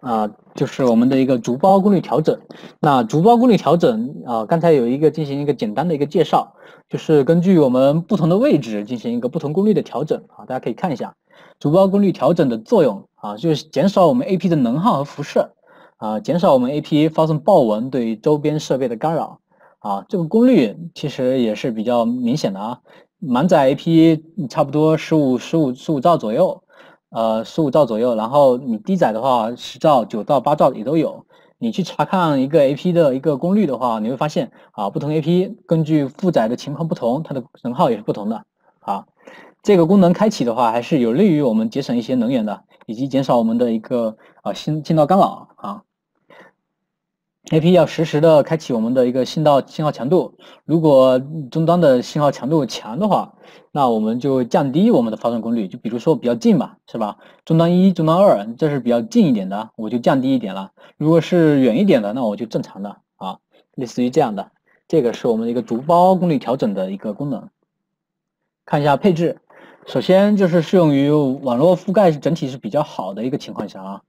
啊，就是我们的一个逐包功率调整。那逐包功率调整啊，刚才有一个进行一个简单的一个介绍，就是根据我们不同的位置进行一个不同功率的调整啊，大家可以看一下逐包功率调整的作用啊，就是减少我们 AP 的能耗和辐射啊，减少我们 AP 发生报纹对周边设备的干扰啊，这个功率其实也是比较明显的啊，满载 AP 差不多十五十五十五兆左右。呃，十五兆左右，然后你低载的话，十兆、九兆、八兆也都有。你去查看一个 AP 的一个功率的话，你会发现啊，不同 AP 根据负载的情况不同，它的能耗也是不同的。啊，这个功能开启的话，还是有利于我们节省一些能源的，以及减少我们的一个啊信信道干扰啊。AP 要实时的开启我们的一个信道信号强度，如果终端的信号强度强的话，那我们就降低我们的发送功率。就比如说比较近吧，是吧？终端一、终端二，这是比较近一点的，我就降低一点了。如果是远一点的，那我就正常的啊，类似于这样的。这个是我们的一个逐包功率调整的一个功能。看一下配置，首先就是适用于网络覆盖整体是比较好的一个情况下啊。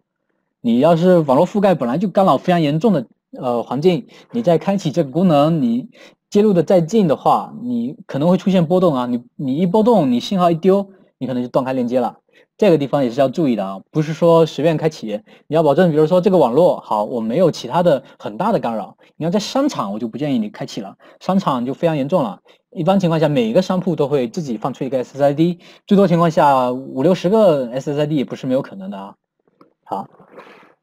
你要是网络覆盖本来就干扰非常严重的。呃，环境，你在开启这个功能，你接入的再近的话，你可能会出现波动啊。你你一波动，你信号一丢，你可能就断开链接了。这个地方也是要注意的啊，不是说随便开启，你要保证，比如说这个网络好，我没有其他的很大的干扰。你要在商场，我就不建议你开启了，商场就非常严重了。一般情况下，每一个商铺都会自己放出一个 SSID，最多情况下五六十个 SSID 不是没有可能的啊。好，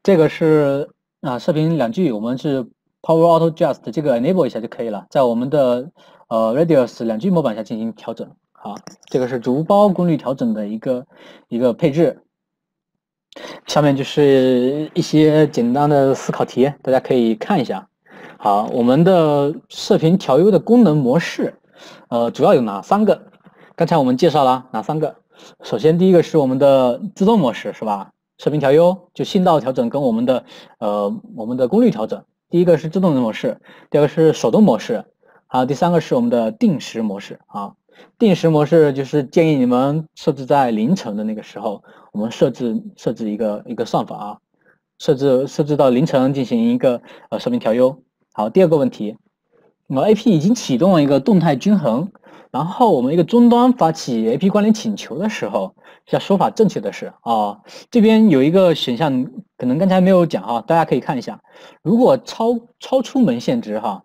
这个是。啊，射频两 G 我们是 Power Auto Just 这个 enable 一下就可以了，在我们的呃 Radius 两 G 模板下进行调整。好，这个是逐包功率调整的一个一个配置。下面就是一些简单的思考题，大家可以看一下。好，我们的射频调优的功能模式，呃，主要有哪三个？刚才我们介绍了哪三个？首先第一个是我们的自动模式，是吧？射频调优就信道调整跟我们的呃我们的功率调整，第一个是自动模式，第二个是手动模式，啊第三个是我们的定时模式啊。定时模式就是建议你们设置在凌晨的那个时候，我们设置设置一个一个算法啊，设置设置到凌晨进行一个呃射频调优。好，第二个问题，我们 AP 已经启动了一个动态均衡。然后我们一个终端发起 AP 关联请求的时候，要说法正确的是啊，这边有一个选项，可能刚才没有讲哈，大家可以看一下，如果超超出门限值哈，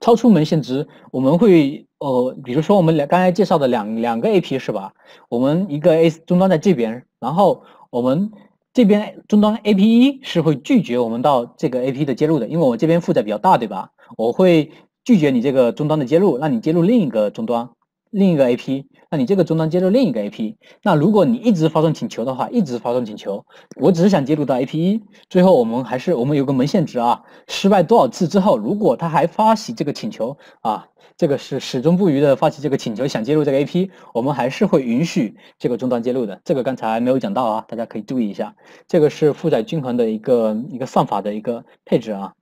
超出门限值，我们会呃，比如说我们两刚才介绍的两两个 AP 是吧？我们一个 A 终端在这边，然后我们这边终端 AP 一是会拒绝我们到这个 AP 的接入的，因为我这边负载比较大，对吧？我会。拒绝你这个终端的接入，让你接入另一个终端，另一个 AP，那你这个终端接入另一个 AP。那如果你一直发送请求的话，一直发送请求，我只是想接入到 AP 一，最后我们还是我们有个门限值啊，失败多少次之后，如果他还发起这个请求啊，这个是始终不渝的发起这个请求，想接入这个 AP，我们还是会允许这个终端接入的。这个刚才没有讲到啊，大家可以注意一下，这个是负载均衡的一个一个算法的一个配置啊。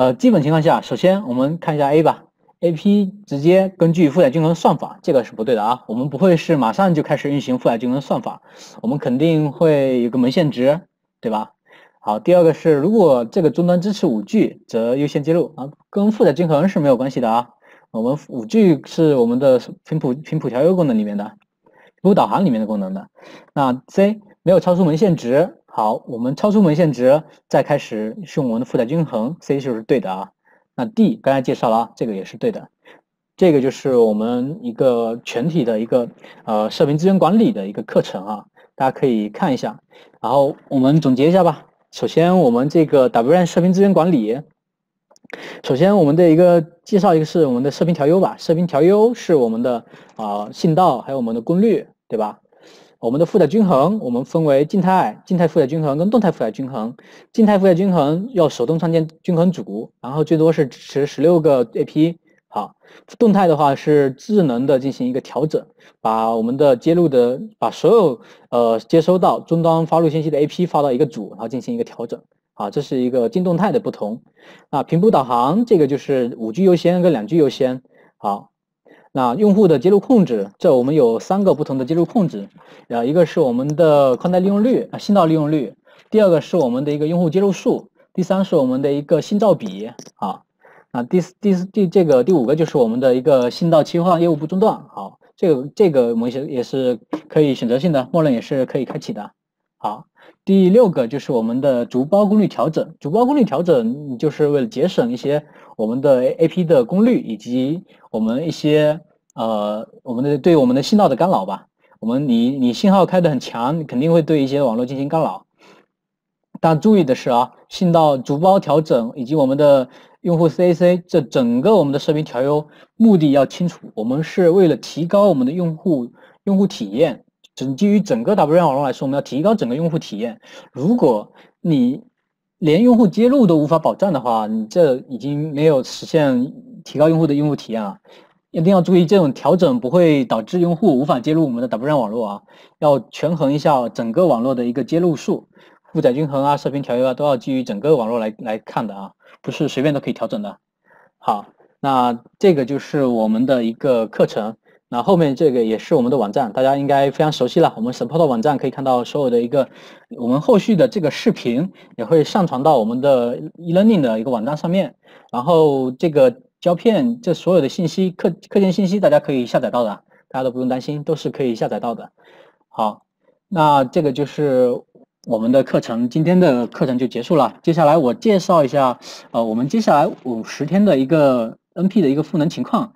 呃，基本情况下，首先我们看一下 A 吧，AP 直接根据负载均衡算法，这个是不对的啊。我们不会是马上就开始运行负载均衡算法，我们肯定会有个门限值，对吧？好，第二个是，如果这个终端支持五 G，则优先接入啊，跟负载均衡是没有关系的啊。我们五 G 是我们的频谱频谱调优功能里面的，频谱导航里面的功能的。那 C 没有超出门限值。好，我们超出门限值，再开始用我们的负载均衡，C 就是对的啊。那 D 刚才介绍了啊，这个也是对的。这个就是我们一个全体的一个呃射频资源管理的一个课程啊，大家可以看一下。然后我们总结一下吧。首先，我们这个 WAN 射频资源管理，首先我们的一个介绍一个是我们的射频调优吧。射频调优是我们的啊信道还有我们的功率，对吧？我们的负载均衡，我们分为静态、静态负载均衡跟动态负载均衡。静态负载均衡要手动创建均衡组，然后最多是支持十六个 AP。好，动态的话是智能的进行一个调整，把我们的接入的，把所有呃接收到终端发入信息的 AP 发到一个组，然后进行一个调整。啊，这是一个静动态的不同。啊，频谱导航这个就是五 G 优先跟两 G 优先。好。那用户的接入控制，这我们有三个不同的接入控制，啊，一个是我们的宽带利用率啊，信道利用率，第二个是我们的一个用户接入数，第三是我们的一个信噪比啊。那第四、第四、第这个第五个就是我们的一个信道切换业务不中断。好，这个这个模型也是可以选择性的，默认也是可以开启的。好，第六个就是我们的逐包功率调整。逐包功率调整就是为了节省一些我们的 AP 的功率以及我们一些呃我们的对我们的信道的干扰吧。我们你你信号开的很强，肯定会对一些网络进行干扰。但注意的是啊，信道逐包调整以及我们的用户 CAC 这整个我们的射频调优目的要清楚，我们是为了提高我们的用户用户体验。整基于整个 WAN 网络来说，我们要提高整个用户体验。如果你连用户接入都无法保障的话，你这已经没有实现提高用户的用户体验了。一定要注意，这种调整不会导致用户无法接入我们的 WAN 网络啊。要权衡一下整个网络的一个接入数。负载均衡啊，射频调优啊，都要基于整个网络来来看的啊，不是随便都可以调整的。好，那这个就是我们的一个课程，那后面这个也是我们的网站，大家应该非常熟悉了。我们 support 网站可以看到所有的一个，我们后续的这个视频也会上传到我们的 e-learning 的一个网站上面，然后这个胶片这所有的信息课课件信息大家可以下载到的，大家都不用担心，都是可以下载到的。好，那这个就是。我们的课程今天的课程就结束了。接下来我介绍一下，呃，我们接下来五十天的一个 NP 的一个赋能情况。